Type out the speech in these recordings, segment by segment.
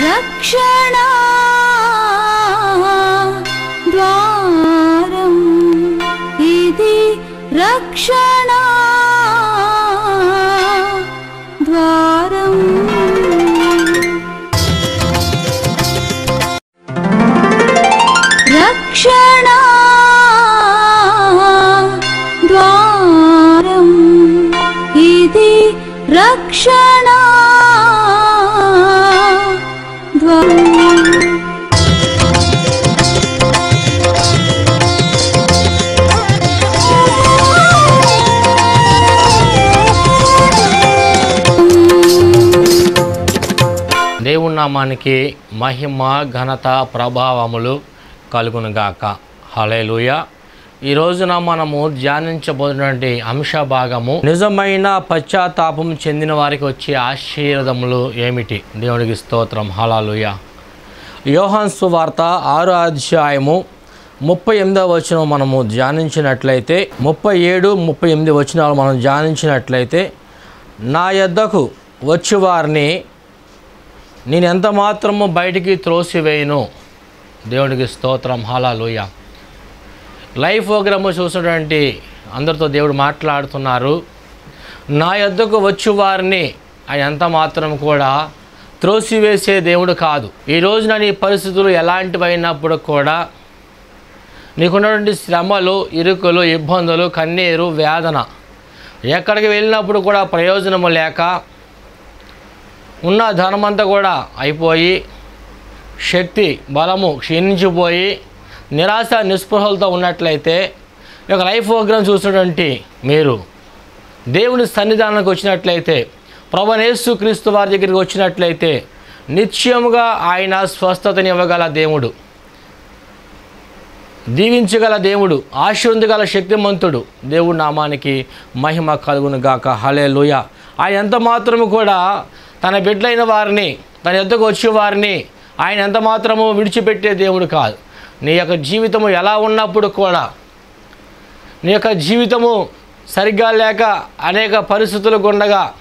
रक्षणा द्वारम् इति रक्षा నామానికి మహిమ ఘనత ప్రభావములు కలుగునుగాక. హలేలుయ ఈ రోజున మనము ధ్యానించబోతున్నటువంటి అంశ భాగము నిజమైన పశ్చాత్తాపం చెందిన వారికి వచ్చే ఆశీర్వదములు ఏమిటి? దేవుడికి స్తోత్రం. హలాలుయ యోహాన్ సువార్త ఆరు అధ్యాయము ముప్పై ఎనిమిదవ వచనం మనము ధ్యానించినట్లయితే ముప్పై ఏడు ముప్పై ఎనిమిది వచనాలు మనం ధ్యానించినట్లయితే నా యొద్దకు వచ్చి వారిని నేను ఎంత మాత్రము బయటికి త్రోసివేయను? దేవుడికి స్తోత్రం. హాలాలుయ లైఫ్ ప్రోగ్రామ్ చూసినటువంటి అందరితో దేవుడు మాట్లాడుతున్నారు. నా యొద్దకు వచ్చి వారిని ఆయన ఎంత మాత్రం కూడా త్రోసివేసే దేవుడు కాదు. ఈ రోజున నీ పరిస్థితులు ఎలాంటివైనప్పుడు కూడా నీకున్నటువంటి శ్రమలు ఇరుకులు ఇబ్బందులు కన్నీరు వేదన ఎక్కడికి వెళ్ళినప్పుడు కూడా ప్రయోజనము లేక ఉన్న ధనమంతా కూడా అయిపోయి శక్తి బలము క్షీణించిపోయి నిరాశ నిస్పృహలతో ఉన్నట్లయితే ఈ యొక్క లైఫ్ ప్రోగ్రామ్ చూసినటువంటి మీరు దేవుని సన్నిధానానికి వచ్చినట్లయితే ప్రభనేసు క్రీస్తు వారి దగ్గరికి వచ్చినట్లయితే నిత్యముగా ఆయన స్వస్థతని ఇవ్వగల దేవుడు. దీవించగల దేవుడు ఆశీర్వదిగల శక్తిమంతుడు దేవుడి నామానికి మహిమ కలుగును గాక హలే ఆయన ఎంత మాత్రము కూడా తన బిడ్డలైన వారిని తన ఎద్దకు వచ్చే వారిని ఆయన ఎంత మాత్రము విడిచిపెట్టే దేవుడు కాదు. నీ యొక్క జీవితము ఎలా ఉన్నప్పుడు కూడా నీ యొక్క జీవితము సరిగ్గా లేక అనేక పరిస్థితులు గుండగా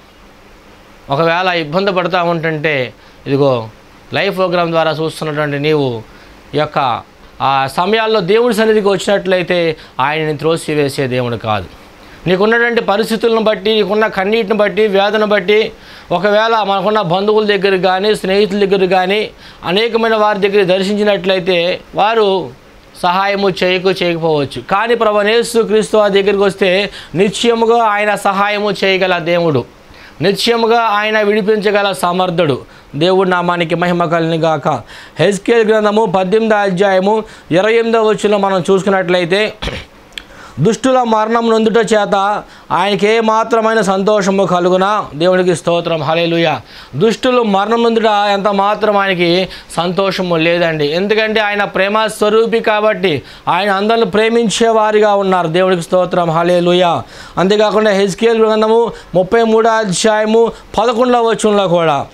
ఒకవేళ ఇబ్బంది పడుతూ ఉంటుంటే ఇదిగో లైఫ్ ప్రోగ్రాం ద్వారా చూస్తున్నటువంటి నీవు ఈ యొక్క ఆ సమయాల్లో దేవుడి సన్నిధికి వచ్చినట్లయితే ఆయనని త్రోసివేసే దేవుడు కాదు. నీకున్నటువంటి పరిస్థితులను బట్టి నీకున్న కన్నీటిని బట్టి వేదన బట్టి ఒకవేళ మనకున్న బంధువుల దగ్గర కానీ స్నేహితుల దగ్గర కానీ అనేకమైన వారి దగ్గర దర్శించినట్లయితే వారు సహాయము చేయకు చేయకపోవచ్చు. కానీ ప్రభనేసు క్రీస్తు వారి దగ్గరికి వస్తే నిశ్చయముగా ఆయన సహాయము చేయగల దేవుడు. నిశ్చయముగా ఆయన విడిపించగల సమర్థుడు. దేవుడు నామానికి మహిమ కలిని గాక. హెస్కేల్ గ్రంథము పద్దెనిమిదో అధ్యాయము ఇరవై ఎనిమిదో వచ్చిన మనం చూసుకున్నట్లయితే దుష్టుల మరణం నొందుట చేత ఆయనకి ఏ మాత్రమైన సంతోషము కలుగునా? దేవునికి స్తోత్రం. హలేలుయ దుష్టులు మరణం నొందుట ఎంత మాత్రం ఆయనకి సంతోషము లేదండి. ఎందుకంటే ఆయన ప్రేమ స్వరూపి కాబట్టి ఆయన అందరిని ప్రేమించేవారిగా ఉన్నారు. దేవునికి స్తోత్రం. హలేలుయ అంతేకాకుండా హెజ్కేల్ గ్రంథము ముప్పై మూడో అధ్యాయము పదకొండవ వచనంలో కూడా.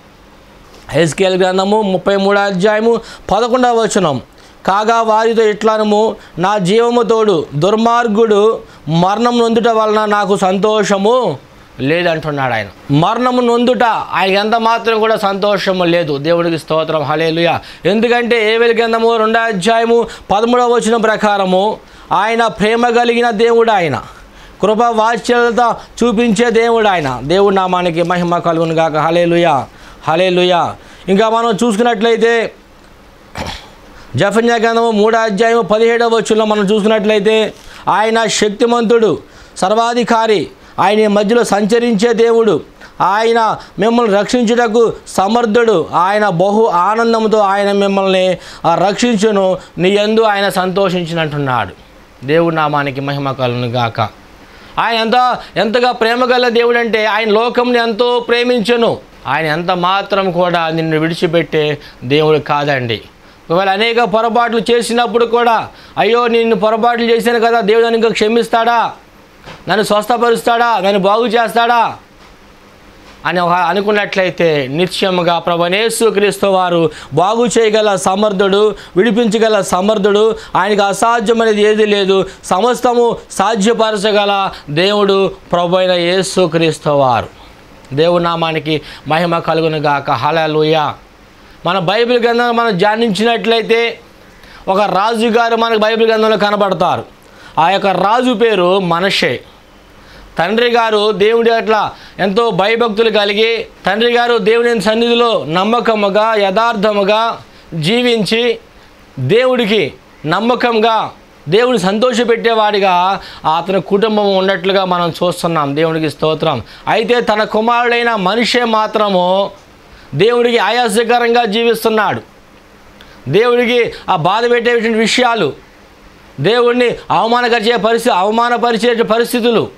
హెజ్కేల్ గ్రంథము ముప్పై మూడో అధ్యాయము పదకొండవ వచనం. కాగా వారితో ఇట్లానము నా జీవముతోడు దుర్మార్గుడు మరణం నొందుట వలన నాకు సంతోషము లేదంటున్నాడు ఆయన. మరణము నొందుట ఆయన ఎంత మాత్రం కూడా సంతోషము లేదు. దేవుడికి స్తోత్రం. హలేలుయ ఎందుకంటే ఏ గ్రంథము రెండో అధ్యాయము పదమూడవ వచ్చిన ప్రకారము ఆయన ప్రేమ కలిగిన దేవుడు ఆయన. కృప వాత్సల్యత చూపించే దేవుడు ఆయన. దేవుడు నామానికి మహిమ కలుగును గాక హలేలుయ హలేలుయ ఇంకా మనం చూసుకున్నట్లయితే జఫన్యా గ్రంథము మూడో అధ్యాయము పదిహేడవ వచ్చులో మనం చూసుకున్నట్లయితే ఆయన శక్తిమంతుడు సర్వాధికారి ఆయన ఈ మధ్యలో సంచరించే దేవుడు ఆయన మిమ్మల్ని రక్షించుటకు సమర్థుడు ఆయన బహు ఆనందంతో ఆయన మిమ్మల్ని ఆ, రక్షించును నీ ఎందు ఆయన సంతోషించినట్టున్నాడు. దేవుడు నామానికి మహిమ కలను గాక. ఆయన ఎంత ఎంతగా ప్రేమ గల దేవుడు అంటే ఆయన లోకంని ఎంతో ప్రేమించను. ఆయన ఎంత మాత్రం కూడా నిన్ను విడిచిపెట్టే దేవుడు కాదండి. ఒకవేళ అనేక పొరపాట్లు చేసినప్పుడు కూడా అయ్యో నిన్ను పొరపాట్లు చేశాను కదా దేవుడు నన్ను ఇంకా క్షమిస్తాడా? నన్ను స్వస్థపరుస్తాడా? నన్ను బాగు చేస్తాడా? అని అనుకున్నట్లయితే నిత్యముగా ప్రభనేసు క్రీస్తు వారు బాగు చేయగల సమర్థుడు విడిపించగల సమర్థుడు ఆయనకు అసాధ్యం అనేది ఏది లేదు. సమస్తము సాధ్యపరచగల దేవుడు ప్రభు అయిన యేసు క్రీస్తు వారు. దేవునామానికి మహిమ కలుగునుగాక హలలుయా మన బైబిల్ గ్రంథం మనం ధ్యానించినట్లయితే ఒక రాజు గారు మనకు బైబిల్ గ్రంథంలో కనబడతారు. ఆ యొక్క రాజు పేరు మనషే. తండ్రి గారు దేవుడి అట్లా ఎంతో భయభక్తులు కలిగి తండ్రి గారు దేవుని సన్నిధిలో నమ్మకముగా యథార్థముగా జీవించి దేవుడికి నమ్మకంగా దేవుడు సంతోషపెట్టేవాడిగా అతని కుటుంబం ఉన్నట్లుగా మనం చూస్తున్నాం. దేవుడికి స్తోత్రం. అయితే తన కుమారుడైన మనిషే మాత్రము దేవుడికి ఆయాసకరంగా జీవిస్తున్నాడు. దేవుడికి ఆ బాధ పెట్టేటువంటి విషయాలు దేవుణ్ణి అవమానపరిచే పరిస్థితి అవమానపరిచే పరిస్థితులు.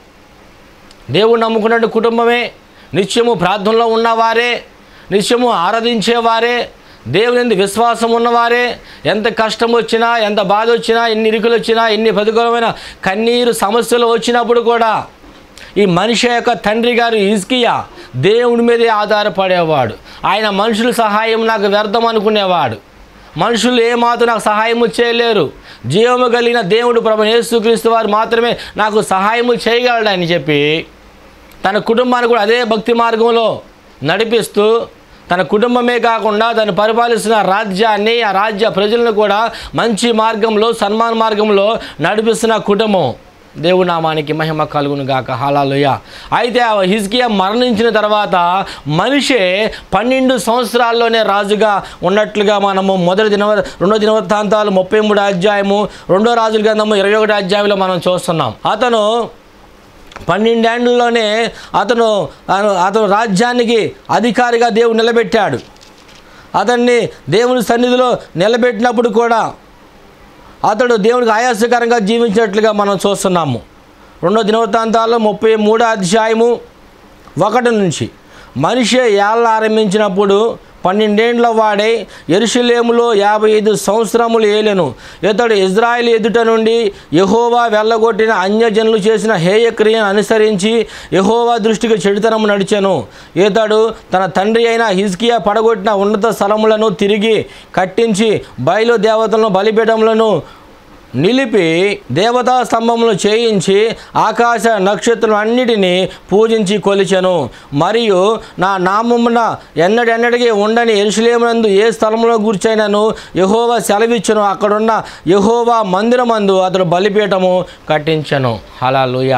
దేవుడు నమ్ముకున్నట్టు కుటుంబమే నిత్యము ప్రార్థనలో ఉన్నవారే నిత్యము ఆరాధించేవారే దేవుని విశ్వాసం ఉన్నవారే. ఎంత కష్టం వచ్చినా ఎంత బాధ వచ్చినా ఎన్ని ఇరుకులు వచ్చినా ఎన్ని ప్రతికూలమైన కన్నీరు సమస్యలు వచ్చినప్పుడు కూడా ఈ మనిషి యొక్క తండ్రి గారు ఇజ్కియా దేవుని మీదే ఆధారపడేవాడు. ఆయన మనుషుల సహాయం నాకు వ్యర్థం అనుకునేవాడు. మనుషులు ఏమాత్రం నాకు సహాయము చేయలేరు. జీవము కలిగిన దేవుడు ప్రభు యేసుక్రీస్తు వారు మాత్రమే నాకు సహాయము చేయగలడని చెప్పి తన కుటుంబాన్ని కూడా అదే భక్తి మార్గంలో నడిపిస్తూ తన కుటుంబమే కాకుండా తను పరిపాలిస్తున్న రాజ్యాన్ని ఆ రాజ్య ప్రజలను కూడా మంచి మార్గంలో సన్మాన మార్గంలో నడిపిస్తున్న కుటుంబం. దేవునామానికి మహిమ కలుగును గాక. హాలాలుయ అయితే ఆ హిజ్కియా మరణించిన తర్వాత మనిషే పన్నెండు సంవత్సరాల్లోనే రాజుగా ఉన్నట్లుగా మనము మొదటి దిన రెండో దినవృత్తాంతాలు ముప్పై మూడు అధ్యాయము రెండో రాజుల గ్రంథము ఇరవై ఒకటి అధ్యాయంలో మనం చూస్తున్నాం. అతను పన్నెండేండ్లలోనే అతను- అతను రాజ్యానికి అధికారిగా దేవుడు నిలబెట్టాడు. అతన్ని దేవుని సన్నిధిలో నిలబెట్టినప్పుడు కూడా అతడు దేవునికి ఆయాసకరంగా జీవించినట్లుగా మనం చూస్తున్నాము. రెండో దినవృత్తాంతాల్లో ముప్పై మూడో అధ్యాయము ఒకటి నుంచి మనిషి ఏళ్ళ ఆరంభించినప్పుడు పన్నెండేండ్ల వాడే ఎరుషులేములో యాభై ఐదు సంవత్సరములు ఏలెను. ఇతడు ఇజ్రాయిల్ ఎదుట నుండి యహోవా వెళ్ళగొట్టిన అన్యజనులు చేసిన హేయక్రియను అనుసరించి యహోవా దృష్టికి చెడుతనము నడిచెను. ఇతడు తన తండ్రి అయిన హిజ్కియా పడగొట్టిన ఉన్నత స్థలములను తిరిగి కట్టించి బయలు దేవతలను బలిపీఠములను నిలిపి దేవతా స్తంభములు చేయించి ఆకాశ నక్షత్రం అన్నిటినీ పూజించి కొలిచెను. మరియు నా నామమున ఎన్నడెన్నడికి ఉండని ఎరుసలేమునందు ఏ స్థలంలో కూర్చైనను యహోవా సెలవిచ్చును. అక్కడున్న యహోవా మందిరమందు అతడు బలిపీఠము కట్టించను. లూయ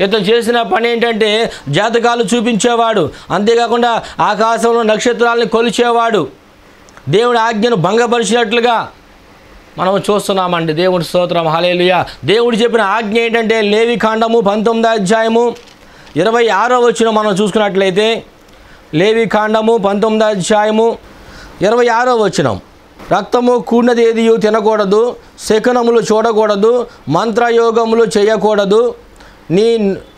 ఇతను చేసిన పని ఏంటంటే జాతకాలు చూపించేవాడు. అంతేకాకుండా ఆకాశంలో నక్షత్రాలను కొలిచేవాడు. దేవుని ఆజ్ఞను భంగపరిచినట్లుగా మనం చూస్తున్నామండి. దేవుడి స్తోత్రం. హాలేలుయ దేవుడు చెప్పిన ఆజ్ఞ ఏంటంటే లేవి కాండము పంతొమ్మిదో అధ్యాయము ఇరవై ఆరో వచ్చిన మనం చూసుకున్నట్లయితే లేవి కాండము పంతొమ్మిదో అధ్యాయము ఇరవై ఆరో వచ్చినం రక్తము కూడినది ఏది తినకూడదు శకునములు చూడకూడదు మంత్రయోగములు చేయకూడదు నీ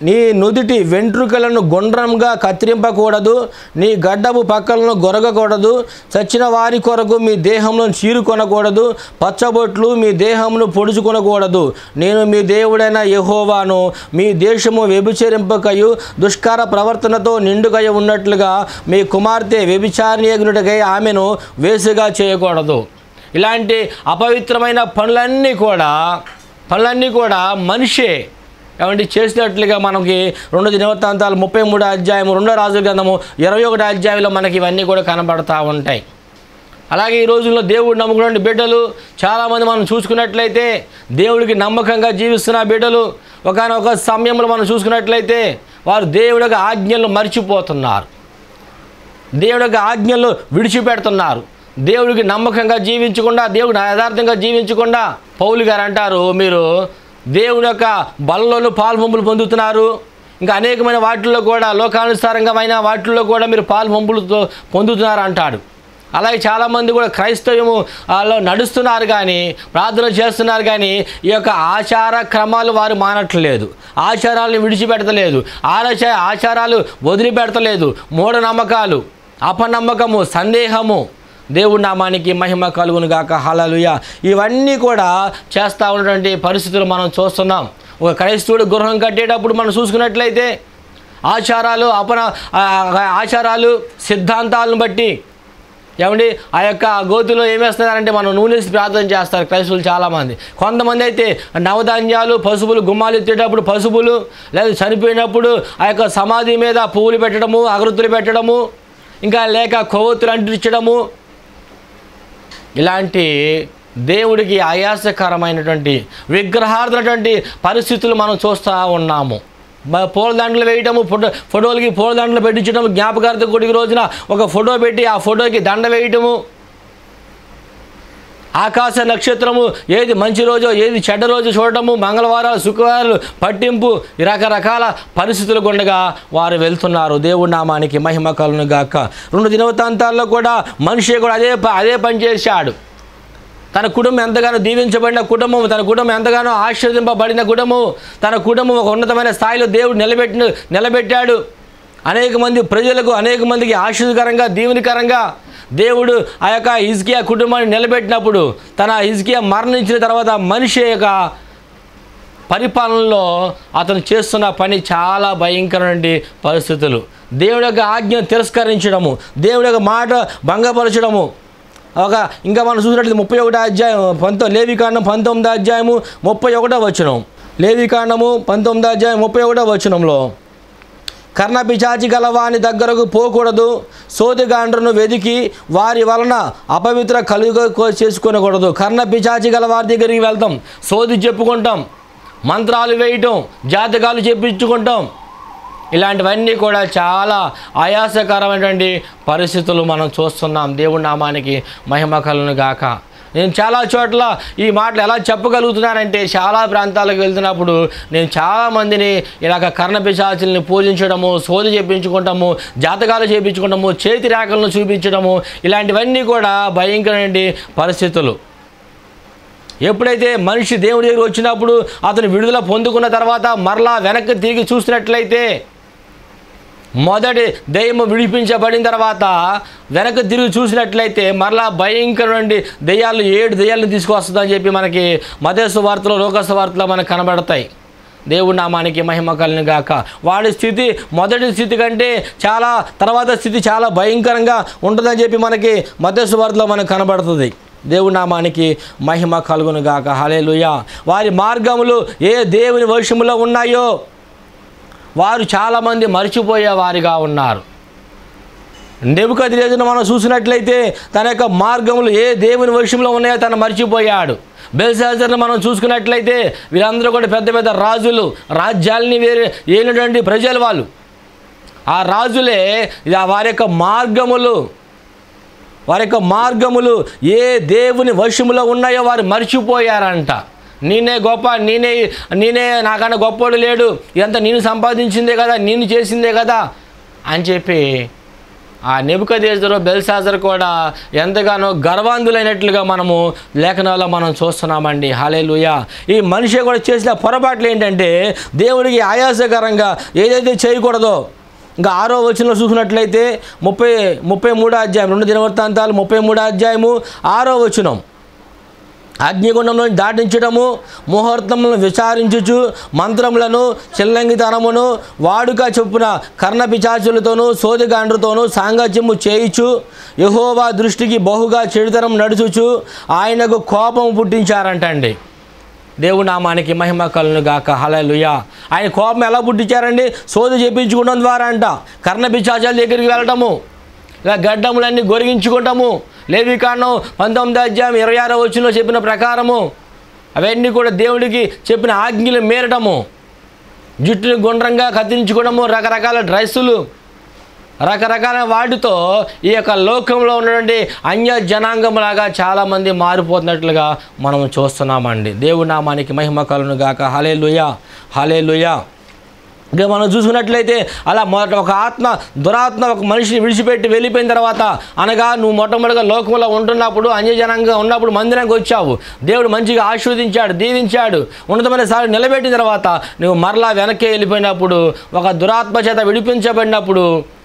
నీ నుదుటి వెంట్రుకలను గుండ్రంగా కత్తిరింపకూడదు నీ గడ్డపు పక్కలను గొరగకూడదు చచ్చిన వారి కొరకు మీ దేహంలో చీరుకొనకూడదు పచ్చబొట్లు మీ దేహమును పొడుచుకొనకూడదు. నేను మీ దేవుడైన యహోవాను మీ దేశము వ్యభిచరింపకయు దుష్కర ప్రవర్తనతో నిండుకయ ఉన్నట్లుగా మీ కుమార్తె వ్యభిచారిణీయగునుటకై ఆమెను వేసుగా చేయకూడదు. ఇలాంటి అపవిత్రమైన పనులన్నీ కూడా పనులన్నీ కూడా మనిషే ఏమంటే చేసినట్లుగా మనకి రెండు దినవృత్తాంతాలు ముప్పై మూడు అధ్యాయము రెండో రాజు గ్రంథము ఇరవై ఒకటి అధ్యాయంలో మనకి ఇవన్నీ కూడా కనబడతా ఉంటాయి. అలాగే ఈ రోజుల్లో దేవుడు నమ్ముకున్న బిడ్డలు చాలామంది మనం చూసుకున్నట్లయితే దేవుడికి నమ్మకంగా జీవిస్తున్న బిడ్డలు ఒకనొక సమయంలో మనం చూసుకున్నట్లయితే వారు దేవుడి యొక్క ఆజ్ఞలు మర్చిపోతున్నారు. దేవుడి యొక్క ఆజ్ఞలు విడిచిపెడుతున్నారు. దేవుడికి నమ్మకంగా జీవించకుండా దేవుడిని యథార్థంగా జీవించకుండా పౌలు గారు అంటారు మీరు దేవుని యొక్క బలలోనూ పాల్పొంపులు పొందుతున్నారు. ఇంకా అనేకమైన వాటిల్లో కూడా లోకానుసారంగమైన వాటిల్లో కూడా మీరు పాల్పొంపులతో పొందుతున్నారు అంటాడు. అలాగే చాలామంది కూడా క్రైస్తవ్యము నడుస్తున్నారు కానీ ప్రార్థన చేస్తున్నారు కానీ ఈ యొక్క ఆచార క్రమాలు వారు మానట్లేదు. ఆచారాలను విడిచిపెడతలేదు ఆరాచ ఆచారాలు వదిలిపెడతలేదు. మూఢనమ్మకాలు అపనమ్మకము సందేహము. దేవుడి నామానికి మహిమ కలుగును గాక. హలలుయ ఇవన్నీ కూడా చేస్తూ ఉన్నటువంటి పరిస్థితులు మనం చూస్తున్నాం. ఒక క్రైస్తవుడు గృహం కట్టేటప్పుడు మనం చూసుకున్నట్లయితే ఆచారాలు అపన ఆచారాలు సిద్ధాంతాలను బట్టి ఏమండి? ఆ యొక్క గోతిలో ఏమేస్తున్నారంటే మనం నూనెసి ప్రార్థన చేస్తారు క్రైస్తవులు చాలామంది. కొంతమంది అయితే నవధాన్యాలు పసుపులు గుమ్మాలు ఎత్తేటప్పుడు పసుపులు లేదా చనిపోయినప్పుడు ఆ యొక్క సమాధి మీద పువ్వులు పెట్టడము అగరుతులు పెట్టడము ఇంకా లేక కొవ్వొత్తులు అంటించడము ఇలాంటి దేవుడికి ఆయాసకరమైనటువంటి విగ్రహార్థమైనటువంటి పరిస్థితులు మనం చూస్తూ ఉన్నాము. పూలదండలు వేయటము ఫోటో ఫోటోలకి పూలదండలు పెట్టించడం జ్ఞాపకార్థ గుడికి రోజున ఒక ఫోటో పెట్టి ఆ ఫోటోకి దండ వేయటము. ఆకాశ నక్షత్రము ఏది మంచి రోజో ఏది చెడ్డ రోజు చూడటము మంగళవారాలు శుక్రవారాలు పట్టింపు రకరకాల పరిస్థితులు గుండగా వారు వెళ్తున్నారు. దేవుడి నామానికి మహిమ కలును గాక. రెండు దినవతాంతాల్లో కూడా మనిషి కూడా అదే ప- అదే పని చేశాడు. తన కుటుంబం ఎంతగానో దీవించబడిన కుటుంబం తన కుటుంబం ఎంతగానో ఆశీర్వదింపబడిన కుటుంబం తన కుటుంబం ఒక ఉన్నతమైన స్థాయిలో దేవుడు నిలబెట్టిన నిలబెట్టాడు. అనేక మంది ప్రజలకు అనేక మందికి ఆశీర్వకరంగా దీవునికరంగా దేవుడు ఆ యొక్క హిజ్కియా కుటుంబాన్ని నిలబెట్టినప్పుడు తన హిజ్కియా మరణించిన తర్వాత మనిషి యొక్క పరిపాలనలో అతను చేస్తున్న పని చాలా భయంకరమైన పరిస్థితులు. దేవుడి యొక్క ఆజ్ఞను తిరస్కరించడము దేవుడి యొక్క మాట భంగపరచడము. ఒక ఇంకా మనం చూసినట్లయితే ముప్పై ఒకటో అధ్యాయం పంతొ లేవికాండం పంతొమ్మిదో అధ్యాయము ముప్పై ఒకటో వచనం. లేవికాండము పంతొమ్మిదో అధ్యాయం ముప్పై ఒకటో వచనంలో కర్ణ పిచాచి గల దగ్గరకు పోకూడదు. సోదిగాండ్రును వెదికి వారి వలన అపవిత్ర కలుగు చేసుకునకూడదు. కర్ణపిచాచి గల వారి దగ్గరికి వెళ్తాం. సోది చెప్పుకుంటాం. మంత్రాలు వేయటం జాతకాలు చెప్పించుకుంటాం. ఇలాంటివన్నీ కూడా చాలా ఆయాసకరమైనటువంటి పరిస్థితులు మనం చూస్తున్నాం. దేవుడి నామానికి మహిమ కలను గాక. నేను చాలా చోట్ల ఈ మాటలు ఎలా చెప్పగలుగుతున్నానంటే చాలా ప్రాంతాలకు వెళ్తున్నప్పుడు నేను చాలామందిని ఇలాగ కర్ణపిశాచుల్ని పూజించడము సోది చెప్పించుకుంటాము జాతకాలు చేయించుకుంటాము చేతి రేఖలను చూపించడము ఇలాంటివన్నీ కూడా భయంకరమైన పరిస్థితులు. ఎప్పుడైతే మనిషి దేవుడి దగ్గర వచ్చినప్పుడు అతను విడుదల పొందుకున్న తర్వాత మరలా వెనక్కి తిరిగి చూసినట్లయితే మొదటి దెయ్యము విడిపించబడిన తర్వాత వెనక తిరిగి చూసినట్లయితే మరలా భయంకరమైన దెయ్యాలు ఏడు దెయ్యాలను తీసుకువస్తుందని చెప్పి మనకి మదేశ వార్తలో లోకస్ వార్తలో మనకు కనబడతాయి. దేవుడి నామానికి మహిమ కలిని గాక. వాడి స్థితి మొదటి స్థితి కంటే చాలా తర్వాత స్థితి చాలా భయంకరంగా ఉంటుందని చెప్పి మనకి మధ్యస్థ వార్తలో మనకు కనబడుతుంది. దేవుడి నామానికి మహిమ కలుగును గాక. హలే వారి మార్గములు ఏ దేవుని వశములో ఉన్నాయో వారు చాలామంది మర్చిపోయేవారిగా ఉన్నారు. నెబుకద్రేజును మనం చూసినట్లయితే తన యొక్క మార్గములు ఏ దేవుని వశంలో ఉన్నాయో తను మర్చిపోయాడు. బెల్సాజర్ను మనం చూసుకున్నట్లయితే వీరందరూ కూడా పెద్ద పెద్ద రాజులు రాజ్యాలని వేరే ఏలినటువంటి ప్రజలు వాళ్ళు. ఆ రాజులే వారి యొక్క మార్గములు వారి యొక్క మార్గములు ఏ దేవుని వశములో ఉన్నాయో వారు మర్చిపోయారంట. నేనే గొప్ప నేనే నేనే నాకన్నా గొప్పోడు లేడు. ఎంత నేను సంపాదించిందే కదా నేను చేసిందే కదా అని చెప్పి ఆ నెబుకదేశరు బెల్సాజర్ కూడా ఎంతగానో గర్వాంధులైనట్లుగా మనము లేఖనాల్లో మనం చూస్తున్నామండి. హాలేలుయ ఈ మనిషి కూడా చేసిన పొరపాట్లు ఏంటంటే దేవుడికి ఆయాసకరంగా ఏదైతే చేయకూడదో ఇంకా ఆరో వచనంలో చూసినట్లయితే ముప్పై ముప్పై మూడో అధ్యాయం రెండు దినవృత్తాంతాలు ముప్పై మూడో అధ్యాయము ఆరో వచనం. అగ్నిగుండంలో దాటించడము ముహూర్తములను విచారించుచు మంత్రములను చిల్లంగితనమును వాడుక చొప్పున కర్ణ పిచాచులతోనూ సోదిగాండ్రతోనూ సాంగత్యము చేయుచు యహోవా దృష్టికి బహుగా చెడుతనం నడుచుచు ఆయనకు కోపం పుట్టించారంటండి. దేవుడు నామానికి మహిమ కలును గాక. హలలుయా ఆయన కోపం ఎలా పుట్టించారండి? సోది చేపించుకోవడం ద్వారా అంట కర్ణ పిచాచాల దగ్గరికి వెళ్ళటము ఇలా గడ్డములన్నీ గొరిగించుకోవటము లేవికాండం పంతొమ్మిది అధ్యాయం ఇరవై ఆరో వచ్చిన చెప్పిన ప్రకారము అవన్నీ కూడా దేవుడికి చెప్పిన ఆజ్ఞలు మేరటము జుట్టుని గుండ్రంగా కత్తిరించుకోవడము రకరకాల డ్రెస్సులు రకరకాల వాటితో ఈ యొక్క లోకంలో ఉన్నటువంటి అన్య జనాంగంలాగా చాలామంది మారిపోతున్నట్లుగా మనం చూస్తున్నామండి. దేవునామానికి మహిమ కలును గాక హలే లుయా హలే లుయా ఇక మనం చూసుకున్నట్లయితే అలా మొదట ఒక ఆత్మ దురాత్మ ఒక మనిషిని విడిచిపెట్టి వెళ్ళిపోయిన తర్వాత అనగా నువ్వు మొట్టమొదటిగా లోకంలో ఉంటున్నప్పుడు అన్యజనంగా ఉన్నప్పుడు మందిరానికి వచ్చావు. దేవుడు మంచిగా ఆశీర్వదించాడు దీవించాడు. ఉన్నతమైన సారి నిలబెట్టిన తర్వాత నువ్వు మరలా వెనక్కి వెళ్ళిపోయినప్పుడు ఒక దురాత్మ చేత విడిపించబడినప్పుడు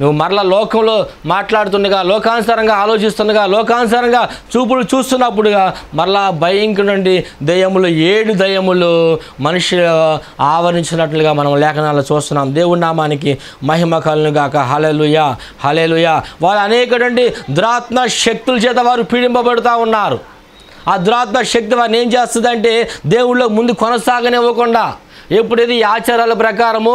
నువ్వు మరలా లోకంలో మాట్లాడుతుండగా లోకానుసారంగా ఆలోచిస్తుండగా లోకానుసారంగా చూపులు చూస్తున్నప్పుడుగా మరలా భయంకర నుండి దయ్యములు ఏడు దయ్యములు మనిషి ఆవరించినట్లుగా మనం లేఖనాల్లో చూస్తున్నాం. దేవుడి నామానికి మహిమ కలను గాక. హలెలుయ హలెలుయ వారు అనేకటువంటి దురాత్మ శక్తుల చేత వారు పీడింపబడుతూ ఉన్నారు. ఆ దురాత్మ శక్తి వారిని ఏం చేస్తుందంటే దేవుళ్ళో ముందు కొనసాగనివ్వకుండా ఎప్పుడైతే ఆచారాల ప్రకారము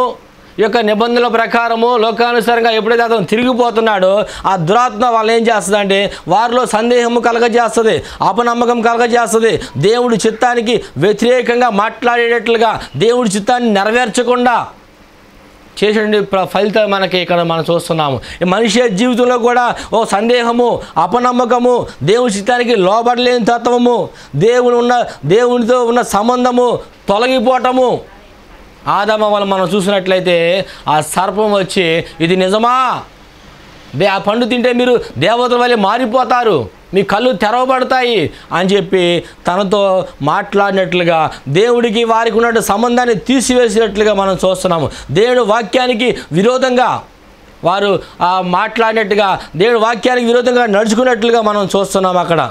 యొక్క నిబంధనల ప్రకారము లోకానుసారంగా ఎప్పుడైతే అతను తిరిగిపోతున్నాడో ఆ దురాత్మ వాళ్ళు ఏం చేస్తుందంటే వారిలో సందేహము కలగజేస్తుంది అపనమ్మకం కలగజేస్తుంది. దేవుడి చిత్తానికి వ్యతిరేకంగా మాట్లాడేటట్లుగా దేవుడి చిత్తాన్ని నెరవేర్చకుండా చేసిన ప్ర- ఫలితం మనకి ఇక్కడ మనం చూస్తున్నాము. మనిషి జీవితంలో కూడా ఓ సందేహము అపనమ్మకము దేవుని చిత్తానికి లోబడలేని తత్వము దేవుని ఉన్న దేవునితో ఉన్న సంబంధము తొలగిపోవటము ఆదమ వల్ల మనం చూసినట్లయితే ఆ సర్పం వచ్చి ఇది నిజమా? దే ఆ పండు తింటే మీరు దేవతల వల్లే మారిపోతారు. మీ కళ్ళు తెరవబడతాయి. అని చెప్పి తనతో మాట్లాడినట్లుగా దేవుడికి వారికి ఉన్న సంబంధాన్ని తీసివేసినట్లుగా మనం చూస్తున్నాము. దేవుడి వాక్యానికి విరోధంగా వారు మాట్లాడినట్టుగా దేవుడి వాక్యానికి విరోధంగా నడుచుకున్నట్లుగా మనం చూస్తున్నాం అక్కడ.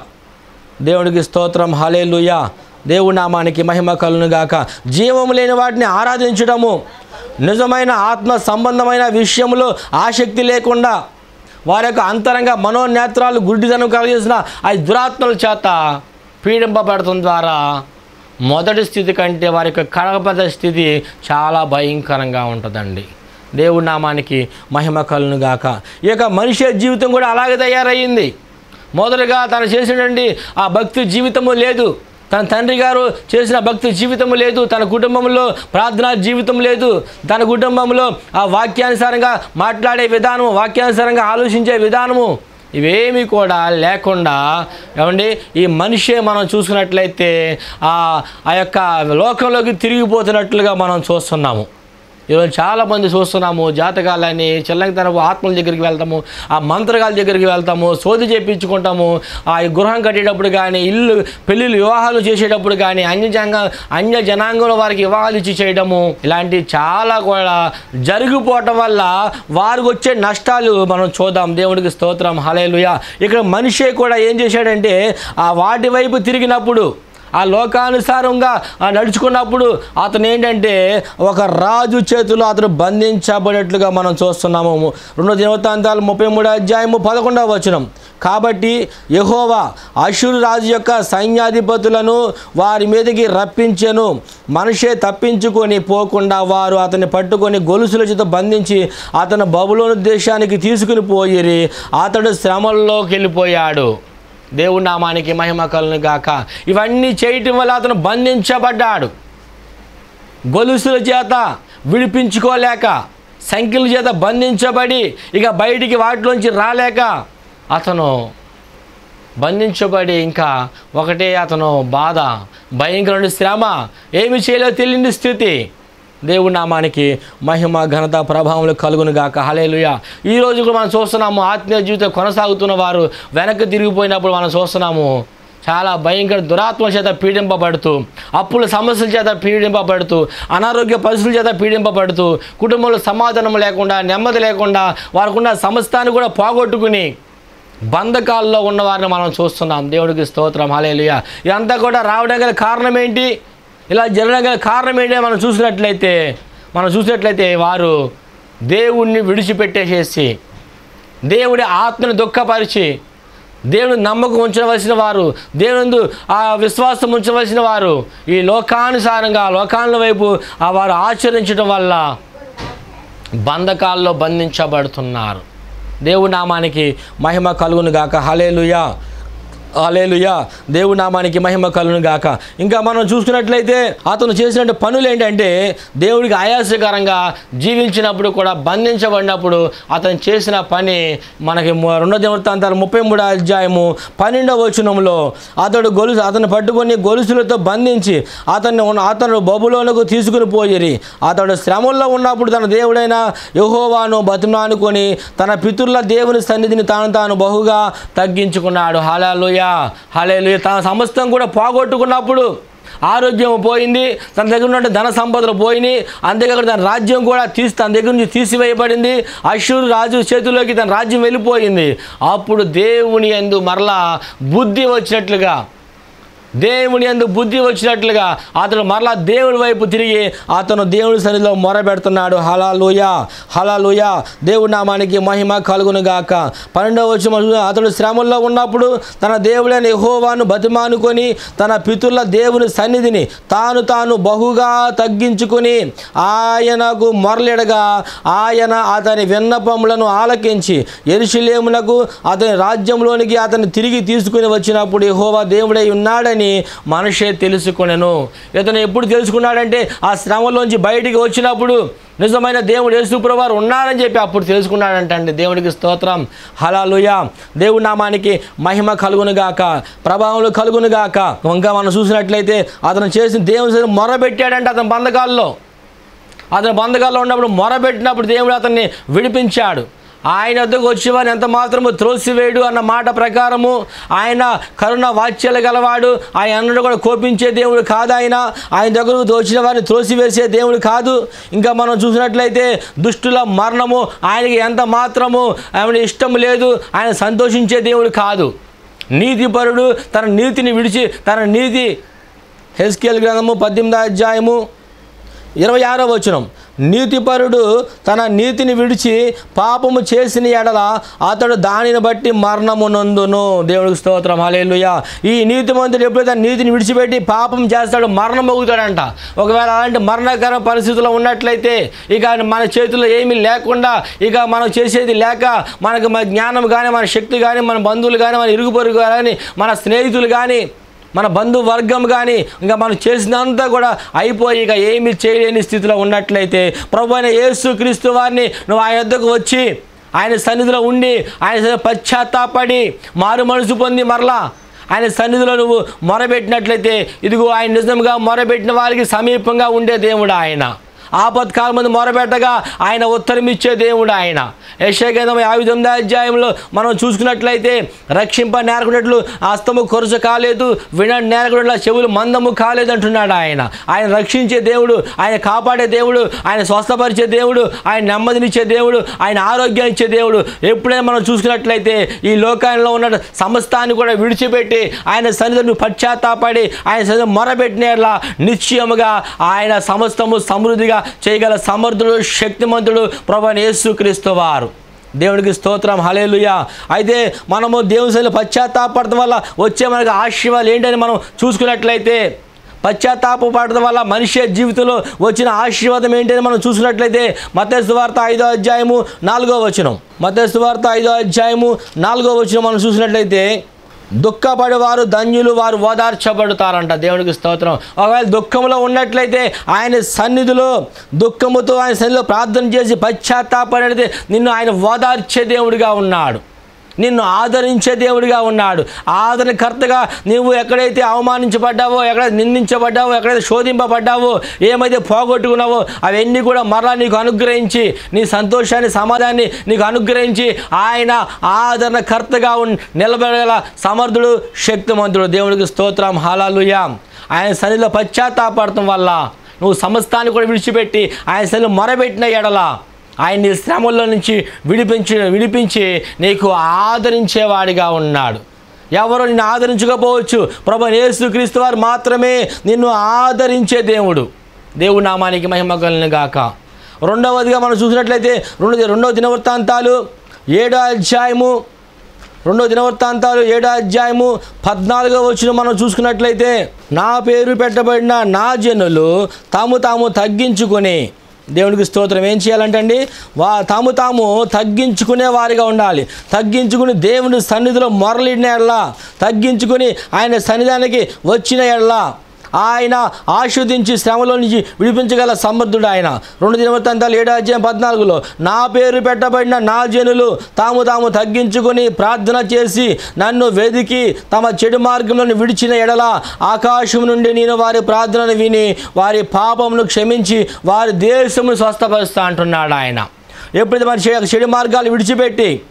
దేవుడికి స్తోత్రం. హలేలుయా దేవునామానికి మహిమ కలును గాక జీవము లేని వాటిని ఆరాధించడము నిజమైన ఆత్మ సంబంధమైన విషయంలో ఆసక్తి లేకుండా వారి యొక్క అంతరంగ మనోనేత్రాలు గుడ్డిదనం కలిగేసిన ఆ దురాత్మల చేత పీడింపబడటం ద్వారా మొదటి స్థితి కంటే వారి యొక్క కడగపద స్థితి చాలా భయంకరంగా ఉంటుందండి. దేవుడి నామానికి మహిమ కలునుగాక. ఈ యొక్క మనిషి జీవితం కూడా అలాగే తయారయ్యింది మొదటగా తను చేసినటువంటి ఆ భక్తి జీవితము లేదు. తన తండ్రి గారు చేసిన భక్తి జీవితం లేదు తన కుటుంబంలో ప్రార్థనా జీవితం లేదు. తన కుటుంబంలో ఆ వాక్యానుసారంగా మాట్లాడే విధానము వాక్యానుసారంగా ఆలోచించే విధానము ఇవేమీ కూడా లేకుండా ఏమండి ఈ మనిషే మనం చూసుకున్నట్లయితే ఆ ఆ యొక్క లోకంలోకి తిరిగిపోతున్నట్లుగా మనం చూస్తున్నాము. ఈరోజు చాలామంది చూస్తున్నాము జాతకాలని చిల్లంతనపు ఆత్మల దగ్గరికి వెళ్తాము ఆ మంత్రగాల దగ్గరికి వెళ్తాము సోది చేపించుకుంటాము ఆ గృహం కట్టేటప్పుడు కానీ ఇల్లు పెళ్ళిళ్ళు వివాహాలు చేసేటప్పుడు కానీ అన్య జంగ అన్య జనాంగంలో వారికి వివాహాలు ఇచ్చి చేయడము ఇలాంటి చాలా కూడా జరిగిపోవటం వల్ల వారికి వచ్చే నష్టాలు మనం చూద్దాం. దేవుడికి స్తోత్రం. హలేలుయ ఇక్కడ మనిషే కూడా ఏం చేశాడంటే ఆ వాటి వైపు తిరిగినప్పుడు ఆ లోకానుసారంగా నడుచుకున్నప్పుడు అతను ఏంటంటే ఒక రాజు చేతిలో అతను బంధించబడినట్లుగా మనం చూస్తున్నాము. రెండు దినవృత్తాంతాలు ముప్పై మూడో అధ్యాయము పదకొండవ వచనం. కాబట్టి యహోవా అశురు రాజు యొక్క సైన్యాధిపతులను వారి మీదకి రప్పించెను. మనిషే తప్పించుకొని పోకుండా వారు అతన్ని పట్టుకొని గొలుసుల చేత బంధించి అతను బబులోను దేశానికి తీసుకుని పోయి అతడు శ్రమల్లోకి వెళ్ళిపోయాడు దేవుడి నామానికి మహిమ కలను గాక. ఇవన్నీ చేయటం వల్ల అతను బంధించబడ్డాడు. గొలుసుల చేత విడిపించుకోలేక సంఖ్యల చేత బంధించబడి ఇక బయటికి వాటిలోంచి రాలేక అతను బంధించబడి ఇంకా ఒకటే అతను బాధ భయంకరమైన శ్రమ ఏమి చేయలేదో తెలియని స్థితి. దేవుడి నామానికి మహిమ ఘనత ప్రభావములు కలుగును గాక హలేలుయ ఈ రోజు కూడా మనం చూస్తున్నాము ఆత్మీయ జీవితం కొనసాగుతున్న వారు వెనక్కి తిరిగిపోయినప్పుడు మనం చూస్తున్నాము చాలా భయంకర దురాత్మ చేత పీడింపబడుతూ అప్పుల సమస్యల చేత పీడింపబడుతూ అనారోగ్య పరిస్థితుల చేత పీడింపబడుతూ కుటుంబంలో సమాధానం లేకుండా నెమ్మది లేకుండా వారికున్న సమస్తాన్ని కూడా పోగొట్టుకుని బంధకాల్లో ఉన్నవారిని మనం చూస్తున్నాం. దేవుడికి స్తోత్రం. హలేలుయ ఇదంతా కూడా రావడానికి గల కారణం ఏంటి? ఇలా జరగడం గల కారణం ఏంటి మనం చూసినట్లయితే మనం చూసినట్లయితే వారు దేవుణ్ణి విడిచిపెట్టేసేసి దేవుడి ఆత్మను దుఃఖపరిచి దేవుని నమ్మకం ఉంచవలసిన వారు దేవుని ఆ విశ్వాసం ఉంచవలసిన వారు ఈ లోకానుసారంగా లోకాల వైపు ఆ వారు ఆచరించడం వల్ల బంధకాల్లో బంధించబడుతున్నారు. దేవుడి నామానికి మహిమ కలుగును గాక హలేలుయా హలేలుయా దేవునామానికి మహిమ కలును గాక. ఇంకా మనం చూసుకున్నట్లయితే అతను చేసిన పనులు ఏంటంటే దేవుడికి ఆయాసకరంగా జీవించినప్పుడు కూడా బంధించబడినప్పుడు అతను చేసిన పని మనకి రెండో దేవతాంతాలు ముప్పై మూడో అధ్యాయము పన్నెండవ వచనంలో అతడు గొలుసు అతను పట్టుకొని గొలుసులతో బంధించి అతన్ని ఉన్న- అతను బబులోనకు తీసుకుని పోయిరి. అతడు శ్రమంలో ఉన్నప్పుడు తన దేవుడైన యహోవాను బతిమానుకొని తన పితరుల దేవుని సన్నిధిని తాను తాను బహుగా తగ్గించుకున్నాడు. హలేలుయ హలేలుయ తన సమస్తం కూడా పోగొట్టుకున్నప్పుడు ఆరోగ్యం పోయింది తన దగ్గర ఉన్న ధన సంపదలు పోయినాయి. అంతేకాక తన రాజ్యం కూడా తీసి తన దగ్గర నుంచి తీసివేయబడింది. అశ్షూరు రాజు చేతిలోకి తన రాజ్యం వెళ్ళిపోయింది. అప్పుడు దేవుని యందు మరలా బుద్ధి వచ్చినట్లుగా దేవుని అందు బుద్ధి వచ్చినట్లుగా అతను మరలా దేవుడి వైపు తిరిగి అతను దేవుని సన్నిధిలో మొరబెడుతున్నాడు. హలాలుయ హలాలుయ దేవుడి నామానికి మహిమ కలుగును గాక. పన్నెండవ వచ్చిన అతడు శ్రమల్లో ఉన్నప్పుడు తన దేవుడైన యహోవాను బతిమానుకొని తన పితుల దేవుని సన్నిధిని తాను తాను బహుగా తగ్గించుకొని ఆయనకు మొరలిడగా ఆయన అతని విన్నపములను ఆలకించి ఎరుషులేమునకు అతని రాజ్యంలోనికి అతను తిరిగి తీసుకుని వచ్చినప్పుడు యహోవా దేవుడై ఉన్నాడని మనిషే తెలుసుకునేను. ఇతను ఎప్పుడు తెలుసుకున్నాడంటే ఆ శ్రమలోంచి బయటికి వచ్చినప్పుడు నిజమైన దేవుడు యేసుప్రవారు ఉన్నారని చెప్పి అప్పుడు తెలుసుకున్నాడంటండి దేవుడికి స్తోత్రం. హలాలుయ దేవుడి నామానికి మహిమ కలుగును గాక కలుగునుగాక కలుగును గాక. ఇంకా మనం చూసినట్లయితే అతను చేసిన దేవుని సన్నిధిలో మొరబెట్టాడంటే అతని బంధకాల్లో. అతని బంధకాల్లో ఉన్నప్పుడు మొరబెట్టినప్పుడు దేవుడు అతన్ని విడిపించాడు. ఆయన వద్దకు వచ్చేవాడిని ఎంత మాత్రము త్రోసివేయడు అన్న మాట ప్రకారము ఆయన కరుణ వాత్సల్య గలవాడు. ఆయన అన్నడు కూడా కోపించే దేవుడు కాదు ఆయన. ఆయన దగ్గరకు వచ్చిన వారిని త్రోసివేసే దేవుడు కాదు. ఇంకా మనం చూసినట్లయితే దుష్టుల మరణము ఆయనకి ఎంత మాత్రము ఆయన ఇష్టం లేదు. ఆయన సంతోషించే దేవుడు కాదు. నీతిపరుడు తన నీతిని విడిచి తన నీతి హెస్కేల్ గ్రంథము పద్దెనిమిదో అధ్యాయము ఇరవై ఆరో వచనం. నీతిపరుడు తన నీతిని విడిచి పాపము చేసిన ఎడల అతడు దానిని బట్టి మరణము నందును. దేవుడికి స్తోత్రం. హలేలుయ ఈ నీతిమంతుడు ఎప్పుడైతే నీతిని విడిచిపెట్టి పాపం చేస్తాడు మరణం అవుతాడంట ఒకవేళ అలాంటి మరణకర పరిస్థితుల్లో ఉన్నట్లయితే ఇక మన చేతుల్లో ఏమీ లేకుండా ఇక మనం చేసేది లేక మనకు మన జ్ఞానం కానీ మన శక్తి కానీ మన బంధువులు కానీ మన ఇరుగు పొరుగు కానీ మన స్నేహితులు కానీ మన బంధువర్గం కానీ ఇంకా మనం చేసినంతా కూడా అయిపోయి ఇక ఏమీ చేయలేని స్థితిలో ఉన్నట్లయితే ప్రభు అయిన యేసు క్రీస్తు వారిని నువ్వు ఆ వద్దకు వచ్చి ఆయన సన్నిధిలో ఉండి ఆయన పశ్చాత్తాపడి మారు మనసు పొంది మరలా ఆయన సన్నిధిలో నువ్వు మొరబెట్టినట్లయితే ఇదిగో ఆయన నిజంగా మొరబెట్టిన వారికి సమీపంగా ఉండే దేవుడు ఆయన. ఆపత్కాలం మంది మొరబెట్టగా ఆయన ఉత్తరం ఇచ్చే దేవుడు ఆయన. యశగంధం యాభై తొమ్మిది అధ్యాయంలో మనం చూసుకున్నట్లయితే రక్షింప నేరకున్నట్లు అస్తము కొరుస కాలేదు విన నేరకున్నట్ల చెవులు మందము కాలేదు అంటున్నాడు ఆయన. ఆయన రక్షించే దేవుడు ఆయన కాపాడే దేవుడు ఆయన స్వస్థపరిచే దేవుడు ఆయన నెమ్మదినిచ్చే దేవుడు ఆయన ఆరోగ్యం ఇచ్చే దేవుడు. ఎప్పుడైనా మనం చూసుకున్నట్లయితే ఈ లోకంలో ఉన్న సమస్తాన్ని కూడా విడిచిపెట్టి ఆయన సన్నిధిని పశ్చాత్తాపడి ఆయన సన్నిధి మొరబెట్టినట్ల నిశ్చయముగా ఆయన సమస్తము సమృద్ధిగా చేయగల సమర్థుడు శక్తిమంతుడు ప్రభు యేసుక్రీస్తు వారు. దేవుడికి స్తోత్రం హలేలుయ అయితే మనము దేవుని శైలి పశ్చాత్తాపడటం వల్ల వచ్చే మనకు ఆశీర్వాదాలు ఏంటని మనం చూసుకున్నట్లయితే పశ్చాత్తాపడటం వల్ల మనిషి జీవితంలో వచ్చిన ఆశీర్వాదం ఏంటని మనం చూసినట్లయితే మతేసు వార్త ఐదో అధ్యాయము నాలుగో వచనం. మతేసు వార్త ఐదో అధ్యాయము నాలుగో వచనం మనం చూసినట్లయితే దుఃఖపడేవారు ధన్యులు వారు ఓదార్చబడతారంట. దేవుడికి స్తోత్రం. ఒకవేళ దుఃఖంలో ఉన్నట్లయితే ఆయన సన్నిధిలో దుఃఖముతో ఆయన సన్నిధిలో ప్రార్థన చేసి పశ్చాత్తాపడితే నిన్ను ఆయన ఓదార్చే దేవుడిగా ఉన్నాడు. నిన్ను ఆదరించే దేవుడిగా ఉన్నాడు. ఆదరణకర్తగా నువ్వు ఎక్కడైతే అవమానించబడ్డావో ఎక్కడైతే నిందించబడ్డావో ఎక్కడైతే శోధింపబడ్డావో ఏమైతే పోగొట్టుకున్నావో అవన్నీ కూడా మరలా నీకు అనుగ్రహించి నీ సంతోషాన్ని సమాధాన్ని నీకు అనుగ్రహించి ఆయన ఆదరణకర్తగా ఉన్ నిలబడగల సమర్థుడు శక్తిమంతుడు. దేవుడికి స్తోత్రం. హాలాలుయా ఆయన సన్నిధిలో పశ్చాత్తాపడటం వల్ల నువ్వు సమస్తాన్ని కూడా విడిచిపెట్టి ఆయన సన్నిధిలో మొరబెట్టిన ఎడల ఆయన నీ శ్రమల్లో నుంచి విడిపించి విడిపించి నీకు ఆదరించేవాడిగా ఉన్నాడు. ఎవరు నిన్ను ఆదరించకపోవచ్చు? ప్రభు యేసుక్రీస్తు వారు మాత్రమే నిన్ను ఆదరించే దేవుడు. దేవుడి నామానికి మహిమ గాక. రెండవదిగా మనం చూసినట్లయితే రెండు రెండవ దినవృత్తాంతాలు ఏడో అధ్యాయము రెండో దినవృత్తాంతాలు ఏడో అధ్యాయము పద్నాలుగో వచ్చిన మనం చూసుకున్నట్లయితే నా పేరు పెట్టబడిన నా జనులు తాము తాము తగ్గించుకొని దేవునికి స్తోత్రం. ఏం చేయాలంటండి? వా తాము తాము తగ్గించుకునే వారిగా ఉండాలి. తగ్గించుకుని దేవుని సన్నిధిలో మొరలిడిన ఎడలా. తగ్గించుకుని ఆయన సన్నిధానికి వచ్చిన ఎడలా. ఆయన ఆస్వాదించి శ్రమలో నుంచి విడిపించగల సమర్థుడు ఆయన. రెండు దినవృత్తాంతాలు ఏడు అధ్యాయం పద్నాలుగులో నా పేరు పెట్టబడిన నా జనులు తాము తాము తగ్గించుకొని ప్రార్థన చేసి నన్ను వెదికి తమ చెడు మార్గంలో విడిచిన ఎడల ఆకాశం నుండి నేను వారి ప్రార్థనను విని వారి పాపమును క్షమించి వారి దేశమును స్వస్థపరుస్తా అంటున్నాడు ఆయన. ఎప్పుడైతే మన చెడు- చెడు మార్గాలు విడిచిపెట్టి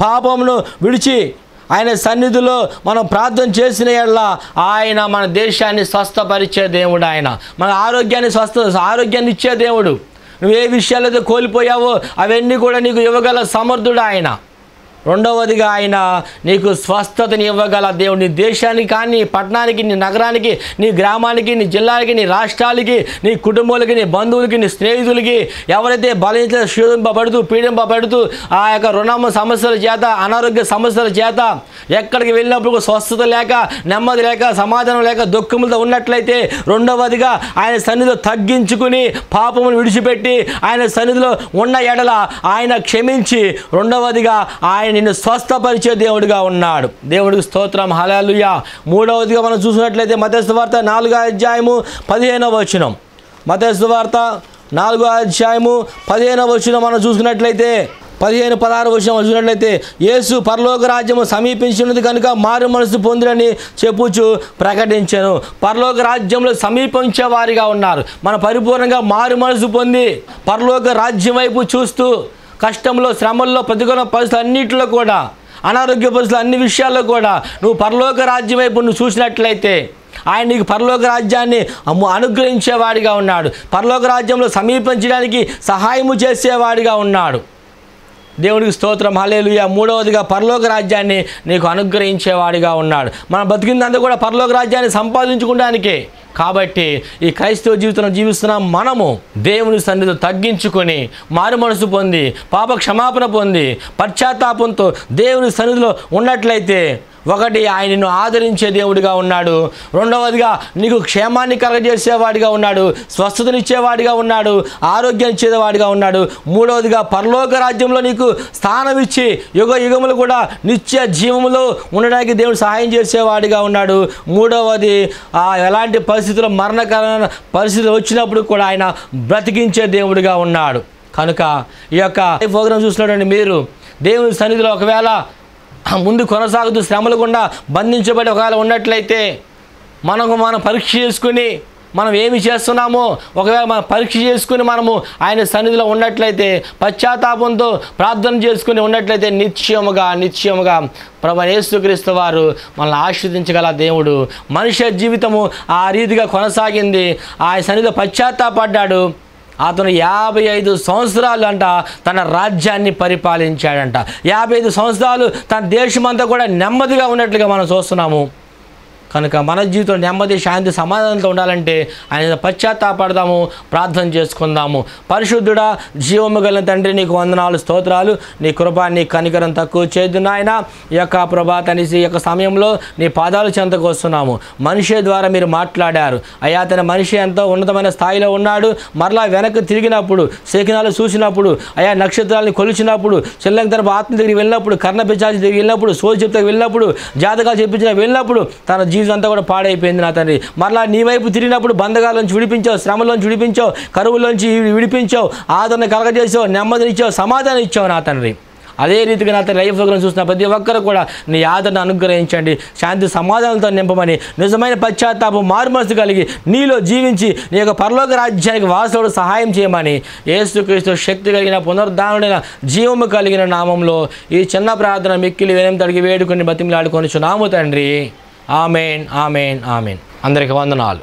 పాపమును విడిచి ఆయన సన్నిధిలో మనం ప్రార్థన చేసిన ఎడల ఆయన మన దేశాన్ని స్వస్థపరిచే దేవుడు ఆయన. మన ఆరోగ్యాన్ని స్వస్థ ఆరోగ్యాన్ని ఇచ్చే దేవుడు. నువ్వు ఏ విషయాలైతే కోల్పోయావో అవన్నీ కూడా నీకు ఇవ్వగల సమర్థుడు ఆయన. రెండవదిగా ఆయన నీకు స్వస్థతని ఇవ్వగల దేవుడు నీ దేశానికి కానీ నీ పట్టణానికి నీ నగరానికి నీ గ్రామానికి నీ జిల్లాకి నీ రాష్ట్రాలకి నీ కుటుంబాలకి నీ బంధువులకి నీ స్నేహితులకి ఎవరైతే బలహీన శోధింపబడుతూ పీడింపబడుతూ ఆ యొక్క రుణము సమస్యల చేత అనారోగ్య సమస్యల చేత ఎక్కడికి వెళ్ళినప్పుడు స్వస్థత లేక నెమ్మది లేక సమాధానం లేక దుఃఖములతో ఉన్నట్లయితే రెండవదిగా ఆయన సన్నిధిలో తగ్గించుకుని పాపమును విడిచిపెట్టి ఆయన సన్నిధిలో ఉన్న ఎడల ఆయన క్షమించి రెండవదిగా ఆయన నిన్ను స్వస్థపరిచే దేవుడిగా ఉన్నాడు. దేవుడికి స్తోత్రం. హలలుయా మూడవదిగా మనం చూసినట్లయితే మతస్థ వార్త నాలుగో అధ్యాయము పదిహేనవ వచనం. మతస్థ వార్త నాలుగో అధ్యాయము పదిహేనవ వచనం మనం చూసుకున్నట్లయితే పదిహేను పదహారు వచనం చూసినట్లయితే యేసు పరలోక రాజ్యము సమీపించినది కనుక మారు మనసు పొందిరని చెప్పుచు ప్రకటించాను. పరలోక రాజ్యంలో సమీపించే వారిగా ఉన్నారు. మన పరిపూర్ణంగా మారు మనసు పొంది పరలోక రాజ్యం వైపు చూస్తూ కష్టంలో శ్రమల్లో ప్రతికూల పరిస్థితులు అన్నింటిలో కూడా అనారోగ్య పరిస్థితులు అన్ని విషయాల్లో కూడా నువ్వు పరలోక రాజ్యం వైపు నువ్వు చూసినట్లయితే ఆయన నీకు పరలోక రాజ్యాన్ని అమ్ము అనుగ్రహించేవాడిగా ఉన్నాడు. పరలోక రాజ్యంలో సమీపించడానికి సహాయము చేసేవాడిగా ఉన్నాడు. దేవుడికి స్తోత్రం హలేలుయ మూడవదిగా పరలోక రాజ్యాన్ని నీకు అనుగ్రహించేవాడిగా ఉన్నాడు. మనం బతికిందంతా కూడా పరలోక రాజ్యాన్ని సంపాదించుకోవడానికే. కాబట్టి ఈ క్రైస్తవ జీవితం జీవిస్తున్న మనము దేవుని సన్నిధిలో తగ్గించుకొని మారు మనసు పొంది పాప క్షమాపణ పొంది పశ్చాత్తాపంతో దేవుని సన్నిధిలో ఉన్నట్లయితే ఒకటి ఆయన నిన్ను ఆదరించే దేవుడిగా ఉన్నాడు. రెండవదిగా నీకు క్షేమాన్ని కలగజేసేవాడిగా ఉన్నాడు. స్వస్థతనిచ్చేవాడిగా ఉన్నాడు. ఆరోగ్యం ఇచ్చేవాడిగా ఉన్నాడు. మూడవదిగా పరలోక రాజ్యంలో నీకు స్థానం ఇచ్చి యుగ యుగములు కూడా నిత్య జీవములో ఉండడానికి దేవుడు సహాయం చేసేవాడిగా ఉన్నాడు. మూడవది ఎలాంటి పరిస్థితుల్లో మరణకరమైన పరిస్థితులు వచ్చినప్పుడు కూడా ఆయన బ్రతికించే దేవుడిగా ఉన్నాడు. కనుక ఈ యొక్క ప్రోగ్రాం చూసినటువంటి మీరు దేవుని సన్నిధిలో ఒకవేళ ముందు కొనసాగుతూ శ్రమలు గుండా బంధించబడి ఒకవేళ ఉన్నట్లయితే మనకు మనం పరీక్ష చేసుకుని మనం ఏమి చేస్తున్నామో ఒకవేళ మనం పరీక్ష చేసుకుని మనము ఆయన సన్నిధిలో ఉన్నట్లయితే పశ్చాత్తాపంతో ప్రార్థన చేసుకుని ఉన్నట్లయితే నిశ్చయముగా నిశ్చయముగా ప్రభు యేసుక్రీస్తు వారు మనల్ని ఆశ్రదించగల దేవుడు. మనిషి జీవితము ఆ రీతిగా కొనసాగింది. ఆయన సన్నిధిలో పశ్చాత్తాపడ్డాడు. అతను యాభై ఐదు సంవత్సరాలు అంట తన రాజ్యాన్ని పరిపాలించాడంట. యాభై ఐదు సంవత్సరాలు తన దేశమంతా కూడా నెమ్మదిగా ఉన్నట్లుగా మనం చూస్తున్నాము. కనుక మన జీవితం నెమ్మది శాంతి సమాధానంతో ఉండాలంటే ఆయన పశ్చాత్తాపడదాము ప్రార్థన చేసుకుందాము. పరిశుద్ధుడా జీవము గల తండ్రి నీకు వందనాలు స్తోత్రాలు. నీ కృప నీ కనికరం తక్కువ చేయదు నాయన. ఈ యొక్క ప్రభాత అనేసి యొక్క సమయంలో నీ పాదాలు చెంతకు వస్తున్నాము. మనిషి ద్వారా మీరు మాట్లాడారు. అయ్యా తన మనిషి ఎంతో ఉన్నతమైన స్థాయిలో ఉన్నాడు. మరలా వెనక్కి తిరిగినప్పుడు శకినాలు చూసినప్పుడు అయా నక్షత్రాలను కొలిచినప్పుడు చెల్లంకి తరపు ఆత్మ దగ్గరికి వెళ్ళినప్పుడు కర్ణ పిచాచి దగ్గరికి వెళ్ళినప్పుడు సోజి చెప్తకు వెళ్ళినప్పుడు జాతకాలు చెప్పించిన వెళ్ళినప్పుడు తన జీవితం అంతా కూడా పాడైపోయింది నా తండ్రి. మరలా నీ వైపు తిరిగినప్పుడు బంధకాల్లోంచి విడిపించావు శ్రమలోంచి విడిపించావు కరువులోంచి విడిపించావు ఆదరణ కలగజేసావు నెమ్మదినిచ్చావు సమాధానం ఇచ్చావు నా తండ్రి. అదే రీతిగా నా తన లైఫ్ ప్రోగ్రామ్ చూసిన ప్రతి ఒక్కరు కూడా నీ ఆదరణ అనుగ్రహించండి. శాంతి సమాధానంతో నింపమని నిజమైన పశ్చాత్తాపం మారుమనసు కలిగి నీలో జీవించి నీ యొక్క పరలోక రాజ్యానికి వాసుడు సహాయం చేయమని ఏసుక్రీస్తు శక్తి కలిగిన పునరుద్ధానుడైన జీవము కలిగిన నామంలో ఈ చిన్న ప్రార్థన మిక్కిలి వేలం తడిగి వేడుకొని బతిమిలాడుకొని నాము తండ్రి. Amen amen amen. అందరికి వందనాలు.